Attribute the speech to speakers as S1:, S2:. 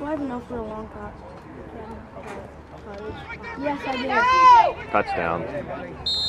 S1: Well, I haven't know for a long time. Yes, I did.
S2: Touchdown.